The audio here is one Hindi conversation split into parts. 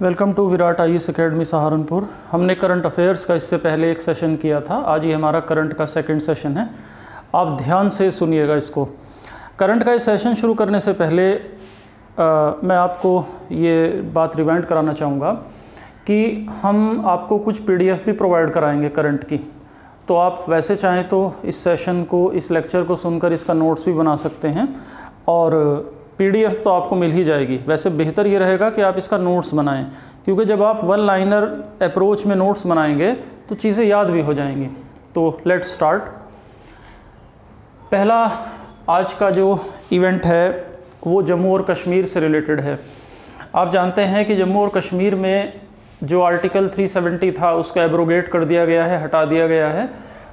Welcome to Virat I S academy Saharanpur. हमने करंट अफेयर्स का इससे पहले एक सेशन किया था। आज ये हमारा करंट का सेकंड सेशन है। आप ध्यान से सुनिएगा इसको। करंट का ये सेशन शुरू करने से पहले आ, मैं आपको ये बात रिमाइंड कराना चाहूँगा कि हम आपको कुछ पीडीएफ भी प्रोवाइड कराएँगे करंट की। तो आप वैसे चाहें तो इस सेशन को इस लेक्चर को सुनकर इसका नोट्स भी बना सकते हैं। और पीडीएफ तो आपको मिल ही जाएगी। वैसे बेहतर ये रहेगा कि आप इसका नोट्स बनाएँ, क्योंकि जब आप वन लाइनर अप्रोच में नोट्स बनाएँगे तो चीज़ें याद भी हो जाएँगी। तो लेट स्टार्ट पहला आज का जो इवेंट है, वो जम्मू और कश्मीर से रिलेटेड है। आप जानते हैं कि जम्मू और कश्मीर में जो आर्टिकल 370 था, उसका एब्रोगेट कर दिया गया है, हटा दिया गया है।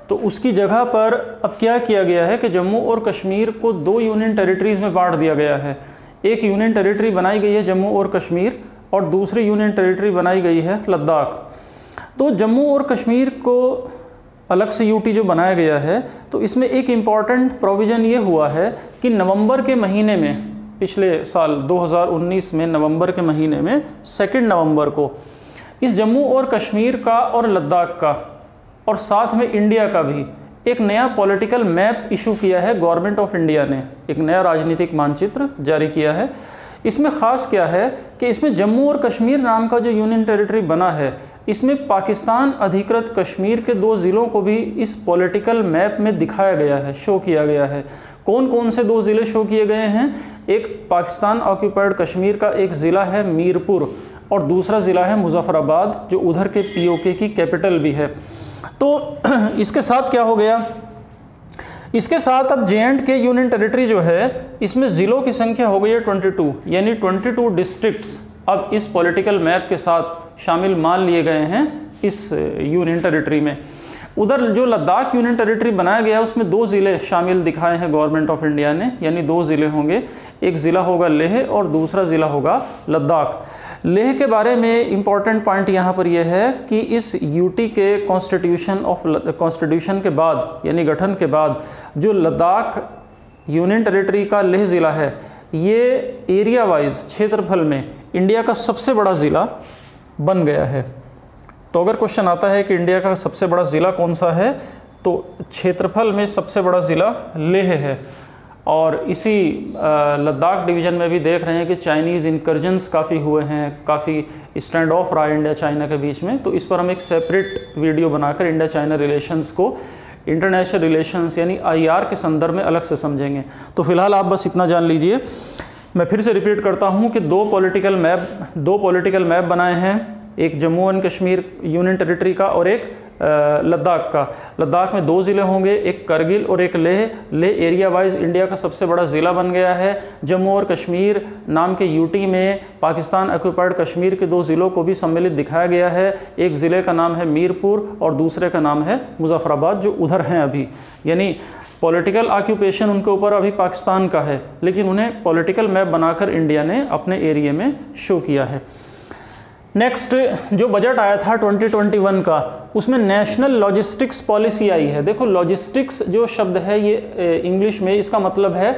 तो उसकी जगह पर अब क्या किया गया है कि जम्मू और कश्मीर को दो यूनियन टेरिटरीज़ में बांट दिया गया है। एक यूनियन टेरिटरी बनाई गई है जम्मू और कश्मीर और दूसरी यूनियन टेरिटरी बनाई गई है लद्दाख। तो जम्मू और कश्मीर को अलग से यूटी जो बनाया गया है तो इसमें एक इंपॉर्टेंट प्रोविज़न ये हुआ है कि नवंबर के महीने में, पिछले साल 2019 में नवंबर के महीने में सेकेंड नवंबर को, इस जम्मू और कश्मीर का और लद्दाख का और साथ में इंडिया का भी। एक नया पॉलिटिकल मैप इशू किया है गवर्नमेंट ऑफ़ इंडिया ने। एक नया राजनीतिक मानचित्र जारी किया है। इसमें ख़ास क्या है कि इसमें जम्मू और कश्मीर नाम का जो यूनियन टेरिटरी बना है, इसमें पाकिस्तान अधिकृत कश्मीर के दो ज़िलों को भी इस पॉलिटिकल मैप में दिखाया गया है शो किया गया है। कौन कौन से दो ज़िले शो किए गए हैं? एक पाकिस्तान ऑक्यूपाइड कश्मीर का एक ज़िला है मीरपुर और दूसरा ज़िला है मुजफ्फराबाद, जो उधर के पीओके की कैपिटल भी है। तो इसके साथ क्या हो गया? इसके साथ अब J and K union territory जो है, इसमें ज़िलों की संख्या हो गई है 22 यानी 22 डिस्ट्रिक्ट्स अब इस पॉलिटिकल मैप के साथ शामिल मान लिए गए हैं इस यूनियन टेरिटरी में। उधर जो लद्दाख यूनियन टेरिटरी बनाया गया उसमें दो ज़िले शामिल दिखाए हैं गवर्नमेंट ऑफ़ इंडिया ने, यानी दो ज़िले होंगे। एक ज़िला होगा लेह और दूसरा ज़िला होगा लद्दाख। लेह के बारे में इंपॉर्टेंट पॉइंट यहाँ पर यह है कि इस यूटी के कॉन्स्टिट्यूशन ऑफ़ कॉन्स्टिट्यूशन के बाद, यानी गठन के बाद, जो लद्दाख यूनियन टेरिटरी का लेह ज़िला है, ये एरिया वाइज क्षेत्रफल में इंडिया का सबसे बड़ा ज़िला बन गया है। तो अगर क्वेश्चन आता है कि इंडिया का सबसे बड़ा ज़िला कौन सा है तो क्षेत्रफल में सबसे बड़ा ज़िला लेह है। और इसी लद्दाख डिवीज़न में भी देख रहे हैं कि चाइनीज़ इनकर्जन्स काफ़ी हुए हैं, काफ़ी स्टैंड ऑफ़ रहा इंडिया चाइना के बीच में। तो इस पर हम एक सेपरेट वीडियो बनाकर इंडिया चाइना रिलेशंस को इंटरनेशनल रिलेशंस यानी आईआर के संदर्भ में अलग से समझेंगे। तो फ़िलहाल आप बस इतना जान लीजिए। मैं फिर से रिपीट करता हूँ कि दो पॉलिटिकल मैप दो पॉलिटिकल मैप बनाए हैं। एक Jammu and Kashmir union territory का और एक लद्दाख का। लद्दाख में दो ज़िले होंगे, एक करगिल और एक Leh. Leh area wise India का सबसे बड़ा ज़िला बन गया है। जम्मू और कश्मीर नाम के यूटी में पाकिस्तान ऑक्यूपाइड कश्मीर के दो ज़िलों को भी सम्मिलित दिखाया गया है। एक ज़िले का नाम है मीरपुर और दूसरे का नाम है मुजफ्फराबाद, जो उधर हैं अभी। यानी पॉलिटिकल ऑक्यूपेशन उनके ऊपर अभी पाकिस्तान का है, लेकिन उन्हें पॉलिटिकल मैप बनाकर इंडिया ने अपने एरिए में शो किया है। नेक्स्ट जो बजट आया था 2021 का उसमें नेशनल लॉजिस्टिक्स पॉलिसी आई है। देखो लॉजिस्टिक्स जो शब्द है, ये इंग्लिश में इसका मतलब है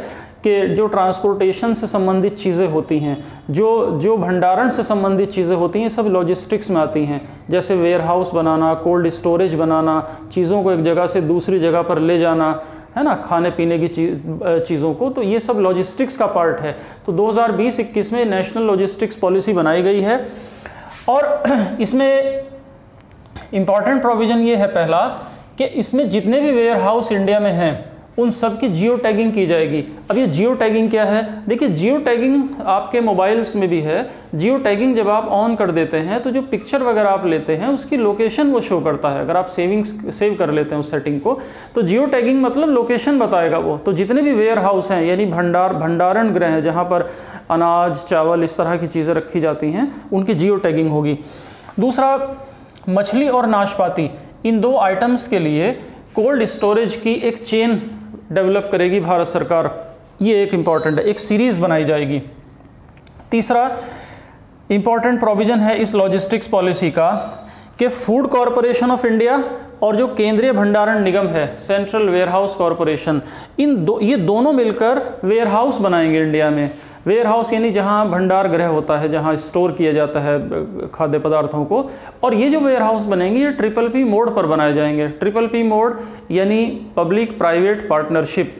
कि जो ट्रांसपोर्टेशन से संबंधित चीज़ें होती हैं, जो जो भंडारण से संबंधित चीज़ें होती हैं सब लॉजिस्टिक्स में आती हैं। जैसे वेयर हाउस बनाना कोल्ड स्टोरेज बनाना, चीज़ों को एक जगह से दूसरी जगह पर ले जाना, है ना, खाने पीने की चीज़ चीज़ों को तो ये सब लॉजिस्टिक्स का पार्ट है। तो 2020-21 में नेशनल लॉजिस्टिक्स पॉलिसी बनाई गई है और इसमें इंपॉर्टेंट प्रोविज़न ये है पहला कि इसमें जितने भी वेयर हाउस इंडिया में हैं, उन सब की जियो टैगिंग की जाएगी। अब ये जियो टैगिंग क्या है? देखिए जियो टैगिंग आपके मोबाइल्स में भी है। जियो टैगिंग जब आप ऑन कर देते हैं तो जो पिक्चर वगैरह आप लेते हैं, उसकी लोकेशन वो शो करता है। अगर आप सेविंग सेव कर लेते हैं उस सेटिंग को तो जियो टैगिंग मतलब लोकेशन बताएगा वो। तो जितने भी वेयर हाउस हैं, यानी भंडार, भंडारण गृह हैं, जहाँ पर अनाज, चावल, इस तरह की चीज़ें रखी जाती हैं, उनकी जियो टैगिंग होगी। दूसरा मछली और नाशपाती, इन दो आइटम्स के लिए कोल्ड स्टोरेज की एक चेन डेवलप करेगी भारत सरकार। ये एक इंपॉर्टेंट है, एक सीरीज़ बनाई जाएगी। तीसरा इंपॉर्टेंट प्रोविज़न है इस लॉजिस्टिक्स पॉलिसी का कि फ़ूड कॉरपोरेशन ऑफ़ इंडिया और जो केंद्रीय भंडारण निगम है सेंट्रल वेयरहाउस कॉरपोरेशन इन दो, ये दोनों मिलकर वेयरहाउस बनाएँगे इंडिया में। वेयर हाउस यानी जहाँ भंडार गृह होता है, जहाँ स्टोर किया जाता है खाद्य पदार्थों को। और ये जो वेयर हाउस बनेंगे, ये ट्रिपल पी मोड पर बनाए जाएँगे। ट्रिपल पी मोड यानी पब्लिक प्राइवेट पार्टनरशिप।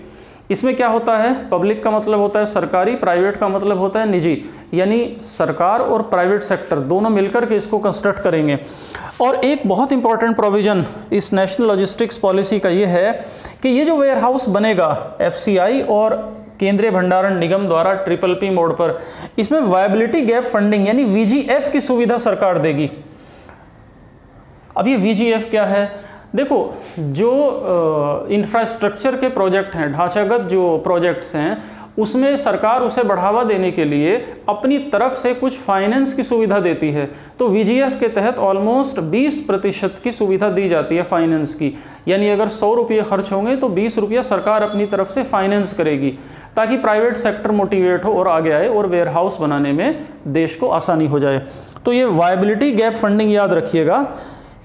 इसमें क्या होता है? पब्लिक का मतलब होता है सरकारी, प्राइवेट का मतलब होता है निजी। यानी सरकार और प्राइवेट सेक्टर दोनों मिलकर के इसको कंस्ट्रक्ट करेंगे। और एक बहुत इंपॉर्टेंट प्रोविज़न इस नेशनल लॉजिस्टिक्स पॉलिसी का ये है कि ये जो वेयर हाउस बनेगा एफसीआई और केंद्रीय भंडारण निगम द्वारा ट्रिपल पी मोड पर। इसमें वायबिलिटी गैप फंडिंग यानी वीजीएफ की सुविधा सरकार देगी। अब ये वीजीएफ क्या है? देखो, जो इंफ्रास्ट्रक्चर के प्रोजेक्ट हैं, ढांचागत जो प्रोजेक्ट्स हैं, उसमें सरकार उसे बढ़ावा देने के लिए अपनी तरफ़ से कुछ फाइनेंस की सुविधा देती है। तो वीजीएफ के तहत ऑलमोस्ट 20 प्रतिशत की सुविधा दी जाती है फाइनेंस की। यानी अगर सौ रुपये खर्च होंगे तो 20 रुपया सरकार अपनी तरफ़ से फाइनेंस करेगी। ताकि प्राइवेट सेक्टर मोटिवेट हो और आगे आए और वेयर हाउस बनाने में देश को आसानी हो जाए। तो ये वायबिलिटी गैप फंडिंग याद रखिएगा।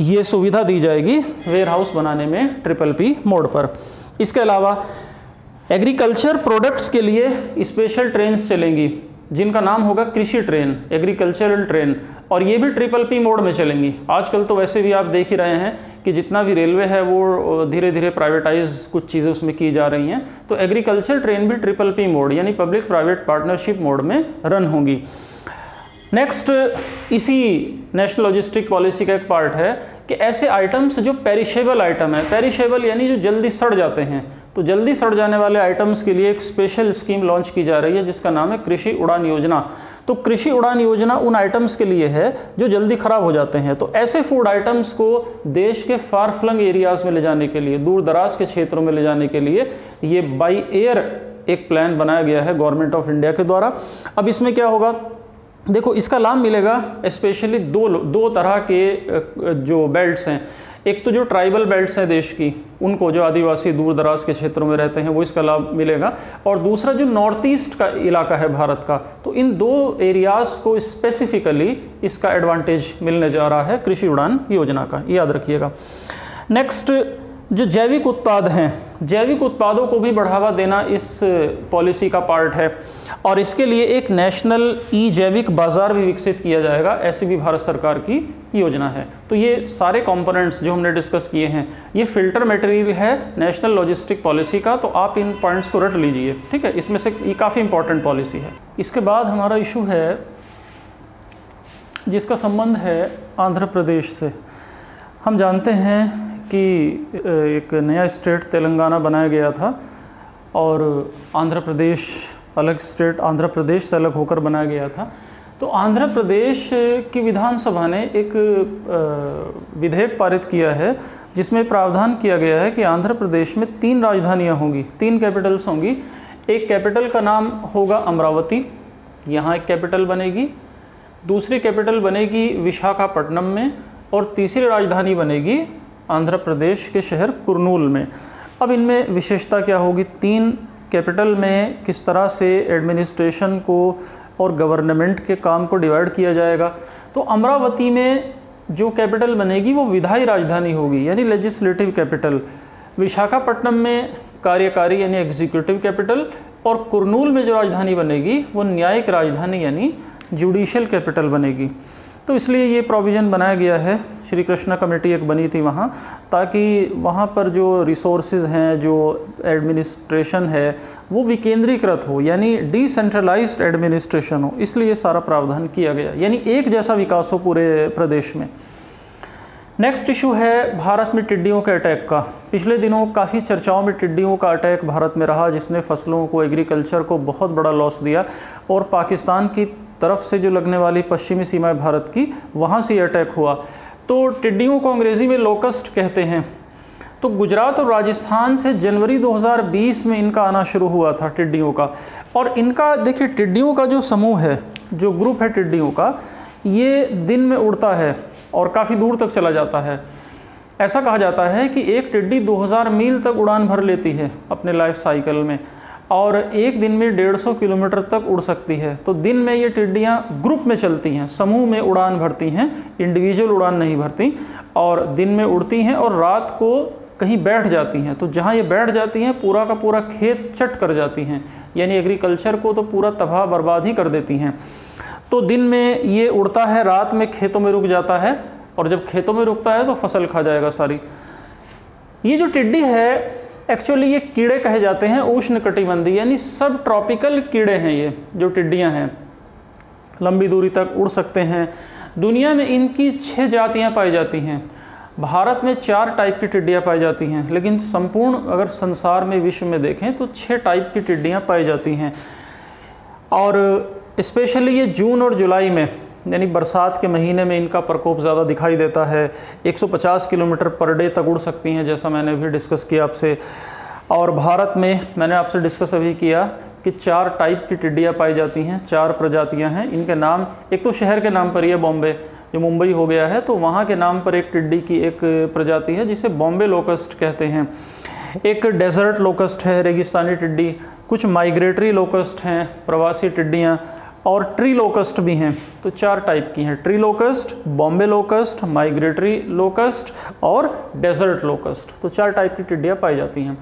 ये सुविधा दी जाएगी वेयर हाउस बनाने में ट्रिपल पी मोड पर। इसके अलावा एग्रीकल्चर प्रोडक्ट्स के लिए स्पेशल ट्रेन्स चलेंगी। जिनका नाम होगा कृषि ट्रेन, एग्रीकल्चरल ट्रेन, और ये भी ट्रिपल पी मोड में चलेंगी। आजकल तो वैसे भी आप देख ही रहे हैं कि जितना भी रेलवे है, वो धीरे धीरे प्राइवेटाइज कुछ चीज़ें उसमें की जा रही हैं। तो एग्रीकल्चर ट्रेन भी ट्रिपल पी मोड, यानी पब्लिक प्राइवेट पार्टनरशिप मोड में रन होंगी। नेक्स्ट इसी नेशनल लॉजिस्टिक पॉलिसी का एक पार्ट है कि ऐसे आइटम्स जो पेरिशेबल आइटम है पेरिशेबल यानी जो जल्दी सड़ जाते हैं तो जल्दी सड़ जाने वाले आइटम्स के लिए एक स्पेशल स्कीम लॉन्च की जा रही है, जिसका नाम है कृषि उड़ान योजना। तो कृषि उड़ान योजना उन आइटम्स के लिए है जो जल्दी ख़राब हो जाते हैं। तो ऐसे फ़ूड आइटम्स को देश के फार फ्लंग एरियाज़ में ले जाने के लिए, दूर दराज के क्षेत्रों में ले जाने के लिए ये बाई एयर एक प्लान बनाया गया है गवर्नमेंट ऑफ़ इंडिया के द्वारा। अब इसमें क्या होगा? देखो, इसका लाभ मिलेगा स्पेशली दो दो तरह के जो बेल्ट्स हैं। एक तो जो ट्राइबल बेल्ट्स हैं देश की, उनको जो आदिवासी दूर दराज के क्षेत्रों में रहते हैं, वो इसका लाभ मिलेगा। और दूसरा जो नॉर्थ ईस्ट का इलाका है भारत का तो इन दो एरियाज़ को स्पेसिफिकली इसका एडवांटेज मिलने जा रहा है कृषि उड़ान योजना का। याद रखिएगा। नेक्स्ट जो जैविक उत्पाद हैं, जैविक उत्पादों को भी बढ़ावा देना इस पॉलिसी का पार्ट है। और इसके लिए एक नेशनल ई जैविक बाज़ार भी विकसित किया जाएगा, ऐसी भी भारत सरकार की योजना है। तो ये सारे कंपोनेंट्स जो हमने डिस्कस किए हैं, ये फ़िल्टर मटेरियल है नेशनल लॉजिस्टिक पॉलिसी का तो आप इन पॉइंट्स को रट लीजिए, ठीक है? इसमें से ये काफ़ी इंपॉर्टेंट पॉलिसी है। इसके बाद हमारा इशू है, जिसका संबंध है आंध्र प्रदेश से। हम जानते हैं कि एक नया स्टेट तेलंगाना बनाया गया था और आंध्र प्रदेश अलग स्टेट आंध्र प्रदेश से अलग होकर बनाया गया था। तो आंध्र प्रदेश की विधानसभा ने एक विधेयक पारित किया है, जिसमें प्रावधान किया गया है कि आंध्र प्रदेश में तीन राजधानियाँ होंगी, तीन कैपिटल्स होंगी। एक कैपिटल का नाम होगा अमरावती, यहाँ एक कैपिटल बनेगी। दूसरी कैपिटल बनेगी विशाखापट्टनम में और तीसरी राजधानी बनेगी आंध्र प्रदेश के शहर कुरनूल में। अब इनमें विशेषता क्या होगी? तीन कैपिटल में किस तरह से एडमिनिस्ट्रेशन को और गवर्नमेंट के काम को डिवाइड किया जाएगा। तो अमरावती में जो कैपिटल बनेगी, वो विधायी राजधानी होगी, यानी लेजिस्लेटिव कैपिटल विशाखापट्टनम में कार्यकारी यानी एग्जीक्यूटिव कैपिटल और कुरनूल में जो राजधानी बनेगी, वो न्यायिक राजधानी यानी जुडिशल कैपिटल बनेगी। तो इसलिए ये प्रोविज़न बनाया गया है। श्री कृष्णा कमेटी एक बनी थी वहाँ, ताकि वहाँ पर जो रिसोर्सेज हैं, जो एडमिनिस्ट्रेशन है, वो विकेंद्रीकृत हो, यानी डिसेंट्रलाइज्ड एडमिनिस्ट्रेशन हो। इसलिए सारा प्रावधान किया गया, यानी एक जैसा विकास हो पूरे प्रदेश में। नेक्स्ट इशू है भारत में टिड्डियों के अटैक का। पिछले दिनों काफ़ी चर्चाओं में टिड्डियों का अटैक भारत में रहा, जिसने फ़सलों को एग्रीकल्चर को बहुत बड़ा लॉस दिया, और पाकिस्तान की तरफ़ से जो लगने वाली पश्चिमी सीमाएँ भारत की, वहाँ से अटैक हुआ। तो टिड्डियों को अंग्रेज़ी में लोकस्ट कहते हैं। तो गुजरात और राजस्थान से जनवरी 2020 में इनका आना शुरू हुआ था टिड्डियों का। और इनका, देखिए, टिड्डियों का जो समूह है, जो ग्रुप है टिड्डियों का, ये दिन में उड़ता है और काफ़ी दूर तक चला जाता है। ऐसा कहा जाता है कि एक टिड्डी 2000 मील तक उड़ान भर लेती है अपने लाइफ साइकिल में। और एक दिन में 150 किलोमीटर तक उड़ सकती है। तो दिन में ये टिड्डियाँ ग्रुप में चलती हैं, समूह में उड़ान भरती हैं इंडिविजुअल उड़ान नहीं भरती, और दिन में उड़ती हैं और रात को कहीं बैठ जाती हैं। तो जहाँ ये बैठ जाती हैं, पूरा का पूरा खेत चट कर जाती हैं। यानी एग्रीकल्चर को तो पूरा तबाह बर्बाद ही कर देती हैं। तो दिन में ये उड़ता है, रात में खेतों में रुक जाता है, और जब खेतों में रुकता है तो फ़सल खा जाएगा सारी। ये जो टिड्डी है एक्चुअली ये कीड़े कहे जाते हैं उष्ण कटिबंधी यानी सब ट्रॉपिकल कीड़े हैं ये, जो टिड्डियाँ हैं। लंबी दूरी तक उड़ सकते हैं। दुनिया में इनकी छः जातियाँ पाई जाती हैं। भारत में चार टाइप की टिड्डियाँ पाई जाती हैं, लेकिन संपूर्ण अगर संसार में, विश्व में देखें तो छः टाइप की टिड्डियाँ पाई जाती हैं। और स्पेशली ये जून और जुलाई में यानी बरसात के महीने में इनका प्रकोप ज़्यादा दिखाई देता है। 150 किलोमीटर पर डे तक उड़ सकती हैं, जैसा मैंने अभी डिस्कस किया आपसे। और भारत में मैंने आपसे डिस्कस अभी किया कि चार टाइप की टिड्डियाँ पाई जाती हैं, चार प्रजातियाँ हैं। इनके नाम, एक तो शहर के नाम पर ही है बॉम्बे, जो मुंबई हो गया है। तो वहाँ के नाम पर एक टिड्डी की एक प्रजाति है, जिसे बॉम्बे लोकस्ट कहते हैं। एक डेजर्ट लोकस्ट है, रेगिस्तानी टिड्डी। कुछ माइग्रेटरी लोकस्ट हैं, प्रवासी टिड्डियाँ। और ट्री लोकस्ट भी हैं। तो चार टाइप की हैं। Tree locust Bombay locust, migratory locust और डेजर्ट लोकस्ट। तो चार टाइप की टिड्डियाँ पाई जाती हैं।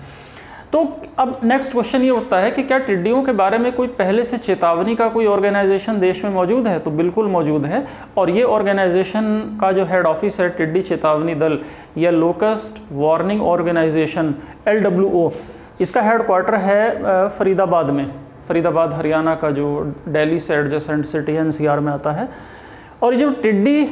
तो अब नेक्स्ट क्वेश्चन ये उठता है कि क्या टिड्डियों के बारे में कोई पहले से चेतावनी का कोई ऑर्गेनाइजेशन देश में मौजूद है? तो बिल्कुल मौजूद है। और ये ऑर्गेनाइजेशन का जो हेड ऑफ़िस है, टिड्डी चेतावनी दल, या लोकस्ट वार्निंग ऑर्गेनाइजेशन एलडब्ल्यूओ इसका हेड क्वार्टर है फरीदाबाद में। फरीदाबाद, हरियाणा का जो दिल्ली से एडजेसेंट सिटी एन में आता है। और ये जो टिड्डी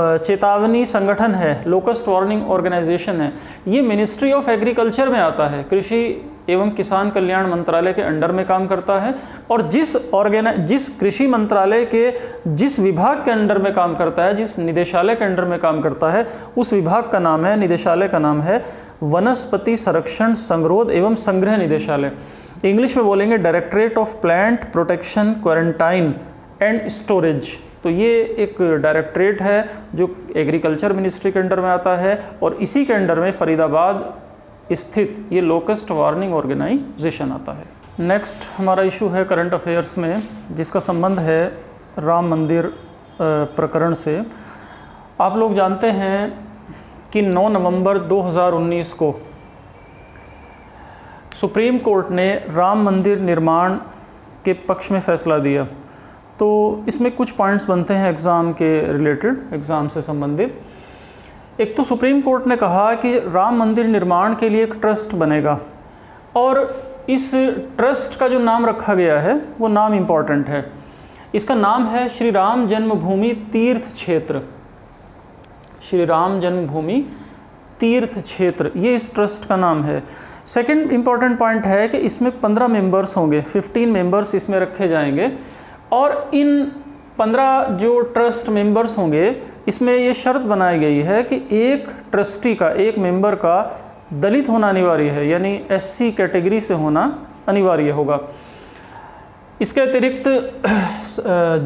चेतावनी संगठन है, लोकस्ट वार्निंग ऑर्गेनाइजेशन है, ये मिनिस्ट्री ऑफ़ एग्रीकल्चर में आता है। कृषि एवं किसान कल्याण मंत्रालय के अंडर में काम करता है और जिस ऑर्गेना, जिस कृषि मंत्रालय के, जिस विभाग के अंडर में काम करता है, जिस निदेशालय के अंडर में काम करता है, उस विभाग का नाम है, निदेशालय का नाम है वनस्पति संरक्षण संगरोध एवं संग्रह निदेशालय। इंग्लिश में बोलेंगे directorate of plant protection quarantine and storage. तो ये एक डायरेक्टरेट है जो एग्रीकल्चर मिनिस्ट्री के अंडर में आता है और इसी के अंडर में फरीदाबाद स्थित ये लोकस्ट वार्निंग ऑर्गेनाइजेशन आता है। नेक्स्ट हमारा इशू है करंट अफेयर्स में, जिसका संबंध है राम मंदिर प्रकरण से। आप लोग जानते हैं कि 9 नवंबर 2019 को सुप्रीम कोर्ट ने राम मंदिर निर्माण के पक्ष में फैसला दिया। तो इसमें कुछ पॉइंट्स बनते हैं एग्ज़ाम के रिलेटेड, एग्ज़ाम से संबंधित। एक तो सुप्रीम कोर्ट ने कहा कि राम मंदिर निर्माण के लिए एक ट्रस्ट बनेगा और इस ट्रस्ट का जो नाम रखा गया है, वो नाम इंपॉर्टेंट है। इसका नाम है श्री राम जन्मभूमि तीर्थ क्षेत्र। श्री राम जन्मभूमि तीर्थ क्षेत्र, ये इस ट्रस्ट का नाम है। सेकंड इंपॉर्टेंट पॉइंट है कि इसमें पंद्रह मेंबर्स होंगे फिफ्टीन मेंबर्स इसमें रखे जाएँगे और इन पंद्रह जो ट्रस्ट मेंबर्स होंगे, इसमें ये शर्त बनाई गई है कि एक ट्रस्टी का, एक मेंबर का दलित होना अनिवार्य है, यानी एससी कैटेगरी से होना अनिवार्य होगा। इसके अतिरिक्त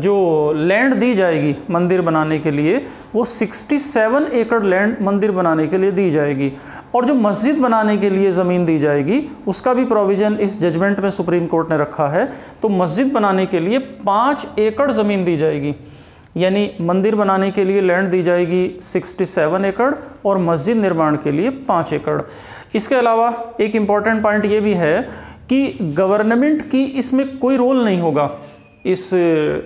जो लैंड दी जाएगी मंदिर बनाने के लिए, वो 67 एकड़ लैंड मंदिर बनाने के लिए दी जाएगी। और जो मस्जिद बनाने के लिए ज़मीन दी जाएगी, उसका भी प्रोविज़न इस जजमेंट में सुप्रीम कोर्ट ने रखा है। तो मस्जिद बनाने के लिए पाँच एकड़ ज़मीन दी जाएगी। यानी मंदिर बनाने के लिए लैंड दी जाएगी 67 एकड़ और मस्जिद निर्माण के लिए पाँच एकड़। इसके अलावा एक इंपॉर्टेंट पॉइंट ये भी है कि गवर्नमेंट की इसमें कोई रोल नहीं होगा। इस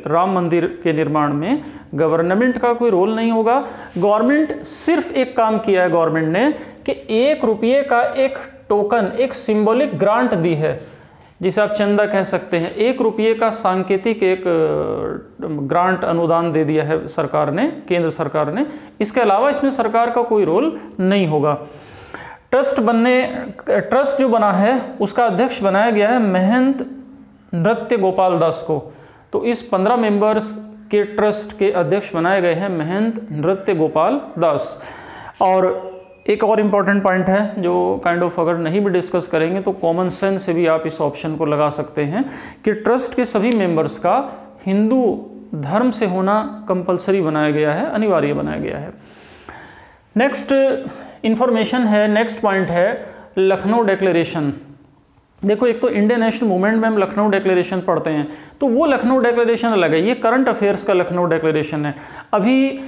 राम मंदिर के निर्माण में गवर्नमेंट का कोई रोल नहीं होगा। गवर्नमेंट सिर्फ़ एक काम किया है गवर्नमेंट ने कि एक रुपये का एक टोकन एक सिंबॉलिक ग्रांट दी है। जिसे आप चंदा कह सकते हैं। एक रुपये का सांकेतिक एक ग्रांट अनुदान दे दिया है सरकार ने, केंद्र सरकार ने। इसके अलावा इसमें सरकार का कोई रोल नहीं होगा। ट्रस्ट बनने, ट्रस्ट जो बना है, उसका अध्यक्ष बनाया गया है महंत नृत्य गोपाल दास को। तो इस पंद्रह मेंबर्स के ट्रस्ट के अध्यक्ष बनाए गए हैं महंत नृत्य गोपाल दास। और एक और इंपॉर्टेंट पॉइंट है जो काइंड ऑफ़ अगर नहीं भी डिस्कस करेंगे तो कॉमन सेंस से भी आप इस ऑप्शन को लगा सकते हैं कि ट्रस्ट के सभी मेंबर्स का हिंदू धर्म से होना कंपलसरी बनाया गया है, अनिवार्य बनाया गया है। नेक्स्ट इंफॉर्मेशन है नेक्स्ट पॉइंट है, लखनऊ डिक्लेरेशन देखो, एक तो इंडियन नेशनल मूवमेंट में हम लखनऊ डिक्लेरेशन पढ़ते हैं तो वो लखनऊ डिक्लेरेशन अलग है। ये करंट अफेयर्स का लखनऊ डिक्लेरेशन है। अभी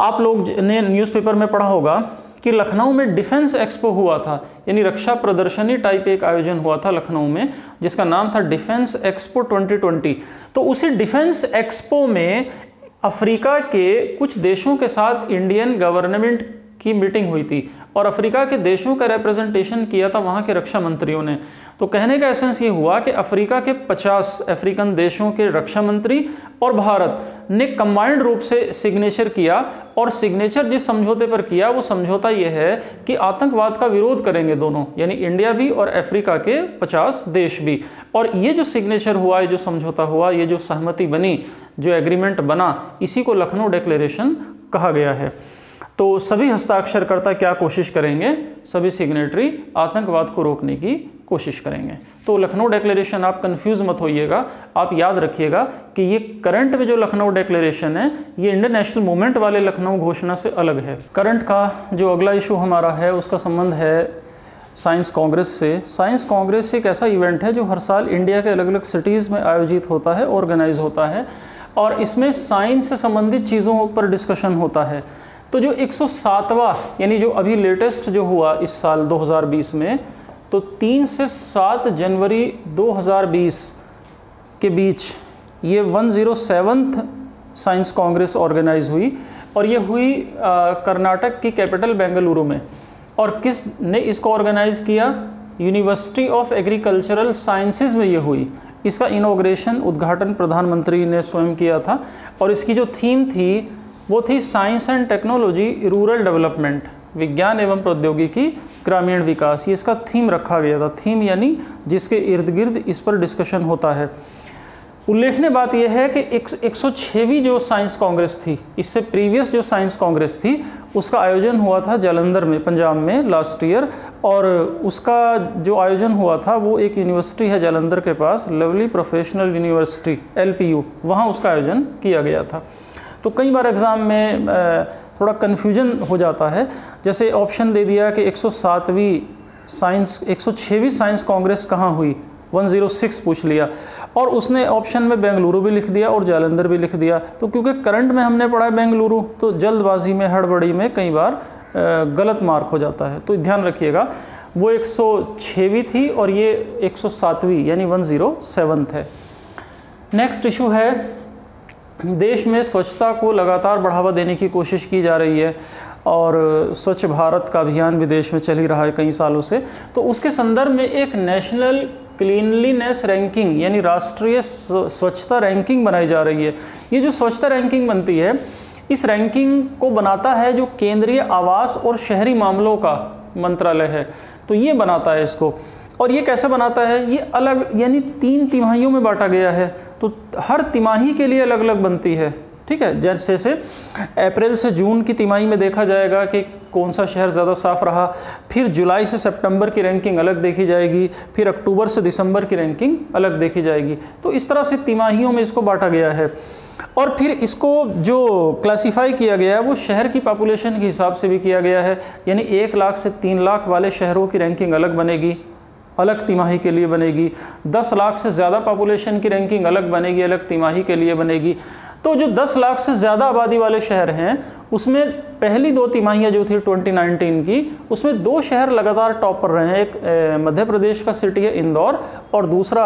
आप लोग ने न्यूज़पेपर में पढ़ा होगा कि लखनऊ में डिफेंस एक्सपो हुआ था, यानी रक्षा प्रदर्शनी टाइप एक आयोजन हुआ था लखनऊ में, जिसका नाम था डिफेंस एक्सपो 2020 तो उसी डिफेंस एक्सपो में अफ्रीका के कुछ देशों के साथ इंडियन गवर्नमेंट की मीटिंग हुई थी, और अफ्रीका के देशों का रिप्रेजेंटेशन किया था वहाँ के रक्षा मंत्रियों ने। तो कहने का एसेंस ये हुआ कि अफ्रीका के 50 अफ्रीकन देशों के रक्षा मंत्री और भारत ने कंबाइंड रूप से सिग्नेचर किया और सिग्नेचर जिस समझौते पर किया, वो समझौता ये है कि आतंकवाद का विरोध करेंगे दोनों, यानी इंडिया भी और अफ्रीका के 50 देश भी। और ये जो सिग्नेचर हुआ, ये जो समझौता हुआ, ये जो सहमति बनी, जो एग्रीमेंट बना, इसी को लखनऊ डिक्लेरेशन कहा गया है। तो सभी हस्ताक्षरकर्ता क्या कोशिश करेंगे? सभी सिग्नेटरी आतंकवाद को रोकने की कोशिश करेंगे। तो लखनऊ डिक्लेरेशन आप कंफ्यूज मत होइएगा। आप याद रखिएगा कि ये करंट में जो लखनऊ डिक्लेरेशन है, ये इंडियन नेशनल मूवमेंट वाले लखनऊ घोषणा से अलग है। करंट का जो अगला इशू हमारा है, उसका संबंध है साइंस कांग्रेस से। साइंस कांग्रेस एक ऐसा इवेंट है जो हर साल इंडिया के अलग अलग सिटीज़ में आयोजित होता है ऑर्गेनाइज होता है और इसमें साइंस से संबंधित चीज़ों पर डिस्कशन होता है। तो जो 107वां यानी जो अभी लेटेस्ट जो हुआ इस साल 2020 में तो तीन से सात जनवरी 2020 के बीच ये one zero seventh science congress organise हुई और ये हुई कर्नाटक की कैपिटल बेंगलुरु में। और किस ने इसको ऑर्गेनाइज किया? यूनिवर्सिटी ऑफ़ एग्रीकल्चरल साइंसेज में ये हुई। इसका इनोग्रेशन उद्घाटन प्रधानमंत्री ने स्वयं किया था और इसकी जो थीम थी, वो थी science and technology rural development. विज्ञान एवं प्रौद्योगिकी ग्रामीण विकास ये इसका थीम रखा गया था। थीम यानी जिसके इर्द गिर्द इस पर डिस्कशन होता है। उल्लेखनीय बात यह है कि एक, एक सौ जो साइंस कांग्रेस थी इससे प्रीवियस जो साइंस कांग्रेस थी उसका आयोजन हुआ था जालंधर में पंजाब में लास्ट ईयर और उसका जो आयोजन हुआ था वो एक यूनिवर्सिटी है जालंधर के पास lovely professional university L P U वहाँ उसका आयोजन किया गया था। तो कई बार एग्ज़ाम में थोड़ा कन्फ्यूज़न हो जाता है। जैसे ऑप्शन दे दिया कि 107वीं साइंस 106वीं साइंस कांग्रेस कहाँ हुई? 106 पूछ लिया। और उसने ऑप्शन में बेंगलुरु भी लिख दिया और जालंधर भी लिख दिया। तो क्योंकि करंट में हमने पढ़ा है बेंगलुरु तो जल्दबाजी में, हड़बड़ी में कई बार गलत मार्क हो जाता है। तो ध्यान रखिएगा, वो 106वीं थी और ये 107वीं यानी 107 है। नेक्स्ट इशू है देश में स्वच्छता को लगातार बढ़ावा देने की कोशिश की जा रही है और स्वच्छ भारत का अभियान भी देश में चल ही रहा है कई सालों से। तो उसके संदर्भ में एक नेशनल क्लीनलीनेस रैंकिंग यानी राष्ट्रीय स्वच्छता रैंकिंग बनाई जा रही है। ये जो स्वच्छता रैंकिंग बनती है, इस रैंकिंग को बनाता है जो केंद्रीय आवास और शहरी मामलों का मंत्रालय है। तो ये बनाता है इसको। और ये कैसे बनाता है? ये अलग यानी तीन तिमाहियों में बांटा गया है। तो हर तिमाही के लिए अलग अलग बनती है। ठीक है? जैसे से अप्रैल से जून की तिमाही में देखा जाएगा कि कौन सा शहर ज़्यादा साफ़ रहा। फिर जुलाई से सितंबर की रैंकिंग अलग देखी जाएगी। फिर अक्टूबर से दिसंबर की रैंकिंग अलग देखी जाएगी। तो इस तरह से तिमाहियों में इसको बांटा गया है। और फिर इसको जो क्लासिफाई किया गया है, वो शहर की पॉपुलेशन के हिसाब से भी किया गया है। यानी एक लाख से तीन लाख वाले शहरों की रैंकिंग अलग बनेगी। अलग तिमाही के लिए बनेगी। 10 लाख से ज़्यादा पॉपुलेशन की रैंकिंग अलग बनेगी, अलग तिमाही के लिए बनेगी। तो जो 10 लाख से ज़्यादा आबादी वाले शहर हैं, उसमें पहली दो तिमाहियाँ जो थी 2019 की, उसमें दो शहर लगातार टॉप पर रहे हैं। एक मध्य प्रदेश का सिटी है इंदौर और दूसरा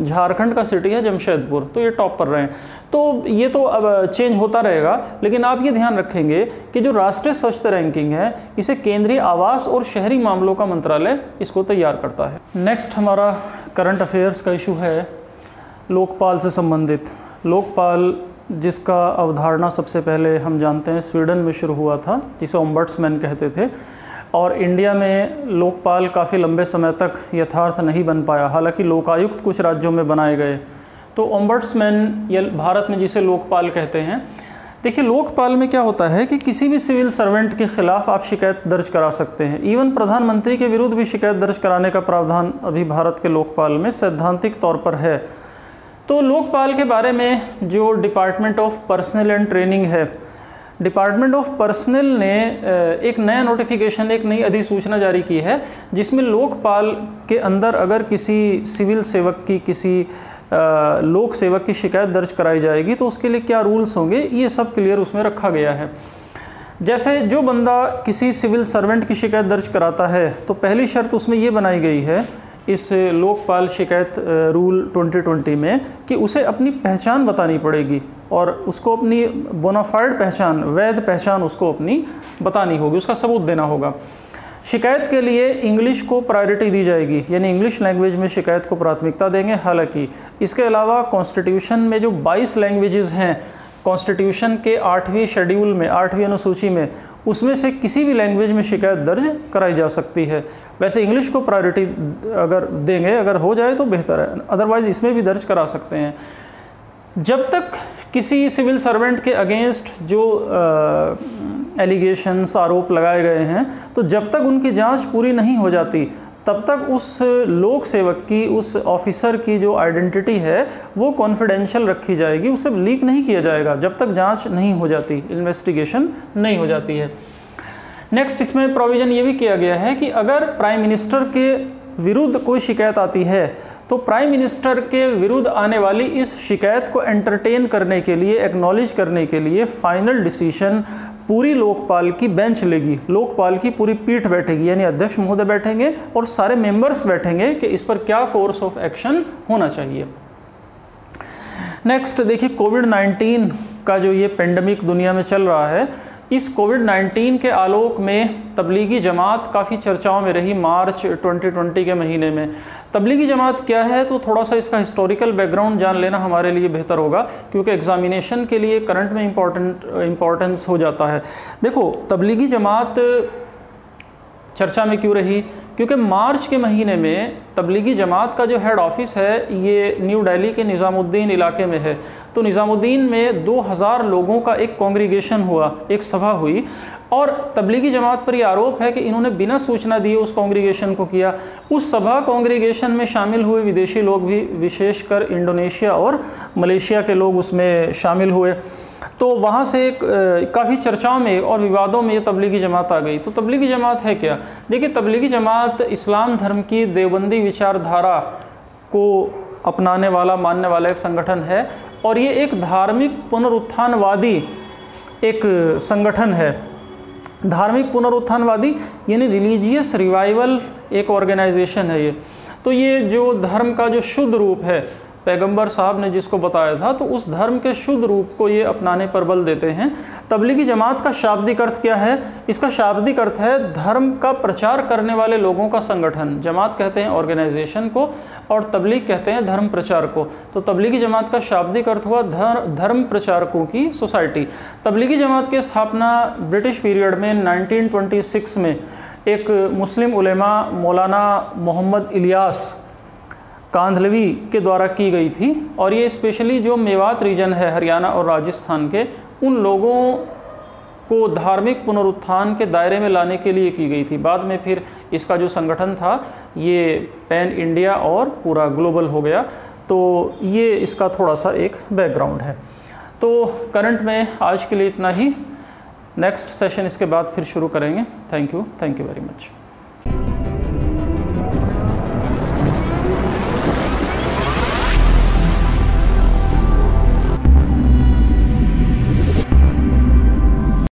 झारखंड का सिटी है जमशेदपुर। तो ये टॉप पर रहे हैं। तो ये तो अब चेंज होता रहेगा, लेकिन आप ये ध्यान रखेंगे कि जो राष्ट्रीय स्वच्छता रैंकिंग है, इसे केंद्रीय आवास और शहरी मामलों का मंत्रालय इसको तैयार करता है। नेक्स्ट हमारा करंट अफेयर्स का इशू है, लोकपाल से संबंधित। लोकपाल, जिसका अवधारणा सबसे पहले हम जानते हैं, स्वीडन में शुरू हुआ था, जिसे ओम्बर्ट्समैन कहते थे। और इंडिया में लोकपाल काफ़ी लंबे समय तक यथार्थ नहीं बन पाया। हालाँकि लोकायुक्त कुछ राज्यों में बनाए गए। तो ओम्बर्ट्समैन या भारत में जिसे लोकपाल कहते हैं, देखिए, लोकपाल में क्या होता है कि किसी भी सिविल सर्वेंट के खिलाफ आप शिकायत दर्ज करा सकते हैं। इवन प्रधानमंत्री के विरुद्ध भी शिकायत दर्ज कराने का प्रावधान अभी भारत के लोकपाल में सैद्धांतिक तौर पर है। तो लोकपाल के बारे में जो department of personnel and training है डिपार्टमेंट ऑफ़ पर्सनल ने एक नया नोटिफिकेशन एक नई अधिसूचना जारी की है, जिसमें लोकपाल के अंदर अगर किसी सिविल सेवक की, किसी लोक सेवक की शिकायत दर्ज कराई जाएगी तो उसके लिए क्या रूल्स होंगे, ये सब क्लियर उसमें रखा गया है। जैसे जो बंदा किसी सिविल सर्वेंट की शिकायत दर्ज कराता है तो पहली शर्त उसमें ये बनाई गई है इस लोकपाल शिकायत रूल 2020 में कि उसे अपनी पहचान बतानी पड़ेगी और उसको अपनी बोनाफाइड पहचान, वैध पहचान उसको अपनी बतानी होगी, उसका सबूत देना होगा। शिकायत के लिए इंग्लिश को प्रायोरिटी दी जाएगी, यानी इंग्लिश लैंग्वेज में शिकायत को प्राथमिकता देंगे। हालाँकि इसके अलावा कॉन्स्टिट्यूशन में जो 22 लैंग्वेजेस हैं, कॉन्स्टिट्यूशन के आठवीं शेड्यूल में, आठवीं अनुसूची में, उसमें से किसी भी लैंग्वेज में शिकायत दर्ज कराई जा सकती है। वैसे इंग्लिश को प्रायोरिटी अगर देंगे, अगर हो जाए तो बेहतर है। अदरवाइज़ इसमें भी दर्ज करा सकते हैं। जब तक किसी सिविल सर्वेंट के अगेंस्ट जो एलिगेशंस आरोप लगाए गए हैं तो जब तक उनकी जाँच पूरी नहीं हो जाती, तब तक उस लोक सेवक की, उस ऑफिसर की जो आइडेंटिटी है, वो कॉन्फिडेंशियल रखी जाएगी। उसे लीक नहीं किया जाएगा। जब तक जाँच नहीं हो जाती इन्वेस्टिगेशन नहीं हो जाती है। नेक्स्ट इसमें प्रोविज़न ये भी किया गया है कि अगर प्राइम मिनिस्टर के विरुद्ध कोई शिकायत आती है तो प्राइम मिनिस्टर के विरुद्ध आने वाली इस शिकायत को एंटरटेन करने के लिए एक्नॉलेज करने के लिए फाइनल डिसीशन पूरी लोकपाल की बेंच लेगी। लोकपाल की पूरी पीठ बैठेगी, यानी अध्यक्ष महोदय बैठेंगे और सारे मेंबर्स बैठेंगे कि इस पर क्या कोर्स ऑफ़ एक्शन होना चाहिए। नेक्स्ट देखिए कोविड 19 का जो ये पेंडेमिक दुनिया में चल रहा है इस कोविड 19 के आलोक में तबलीगी जमात काफ़ी चर्चाओं में रही मार्च 2020 के महीने में। तबलीगी जमात क्या है? तो थोड़ा सा इसका हिस्टोरिकल बैकग्राउंड जान लेना हमारे लिए बेहतर होगा, क्योंकि एग्ज़ामिनेशन के लिए करंट में इम्पोर्टेंट इम्पोर्टेंस हो जाता है। देखो, तबलीगी जमात चर्चा में क्यों रही? क्योंकि मार्च के महीने में तबलीगी जमात का जो हेड ऑफ़िस है, ये न्यू दिल्ली के निज़ामुद्दीन इलाके में है। तो निज़ामुद्दीन में 2000 लोगों का एक कॉन्ग्रीगेशन हुआ, एक सभा हुई। और तबलीगी जमात पर यह आरोप है कि इन्होंने बिना सूचना दिए उस कॉन्ग्रीगेशन को किया। उस सभा कॉन्ग्रीगेशन में शामिल हुए विदेशी लोग भी, विशेषकर इंडोनेशिया और मलेशिया के लोग उसमें शामिल हुए। तो वहाँ से काफ़ी चर्चाओं में और विवादों में ये तबलीगी जमात आ गई। तो तबलीगी जमात है क्या? देखिए, तबलीगी जमात इस्लाम धर्म की देवबंदी विचारधारा को अपनाने वाला, मानने वाला एक संगठन है। और ये एक धार्मिक पुनरुत्थानवादी एक संगठन है। धार्मिक पुनरुत्थानवादी यानी रिलीजियस रिवाइवल एक ऑर्गेनाइजेशन है ये। तो ये जो धर्म का जो शुद्ध रूप है पैगंबर साहब ने जिसको बताया था तो उस धर्म के शुद्ध रूप को ये अपनाने पर बल देते हैं। तबलीगी जमात का शाब्दिक अर्थ क्या है? इसका शाब्दिक अर्थ है धर्म का प्रचार करने वाले लोगों का संगठन। जमात कहते हैं ऑर्गेनाइजेशन को और तबलीग कहते हैं धर्म प्रचार को तो तबलीगी जमात का शाब्दिक अर्थ हुआ धर, धर्म प्रचारकों की सोसाइटी। तबलीगी जमात की स्थापना ब्रिटिश पीरियड में 1926 में एक मुस्लिम उलेमा मौलाना मोहम्मद इलियास कांधलवी के द्वारा की गई थी और ये स्पेशली जो मेवात रीजन है हरियाणा और राजस्थान के, उन लोगों को धार्मिक पुनरुत्थान के दायरे में लाने के लिए की गई थी। बाद में फिर इसका जो संगठन था, ये पैन इंडिया और पूरा ग्लोबल हो गया। तो ये इसका थोड़ा सा एक बैकग्राउंड है। तो करंट में आज के लिए इतना ही। नेक्स्ट सेशन इसके बाद फिर शुरू करेंगे। Thank you. Thank you very much.